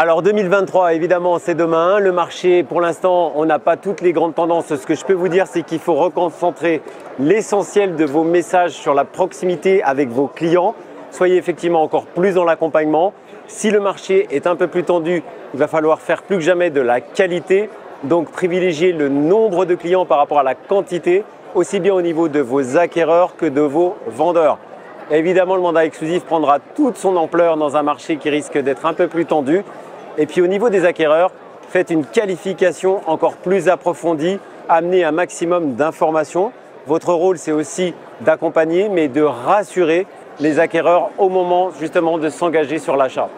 Alors 2023, évidemment, c'est demain. Le marché, pour l'instant, on n'a pas toutes les grandes tendances. Ce que je peux vous dire, c'est qu'il faut reconcentrer l'essentiel de vos messages sur la proximité avec vos clients. Soyez effectivement encore plus dans l'accompagnement. Si le marché est un peu plus tendu, il va falloir faire plus que jamais de la qualité. Donc privilégier le nombre de clients par rapport à la quantité, aussi bien au niveau de vos acquéreurs que de vos vendeurs. Évidemment, le mandat exclusif prendra toute son ampleur dans un marché qui risque d'être un peu plus tendu. Et puis au niveau des acquéreurs, faites une qualification encore plus approfondie, amenez un maximum d'informations. Votre rôle, c'est aussi d'accompagner, mais de rassurer les acquéreurs au moment justement de s'engager sur l'achat.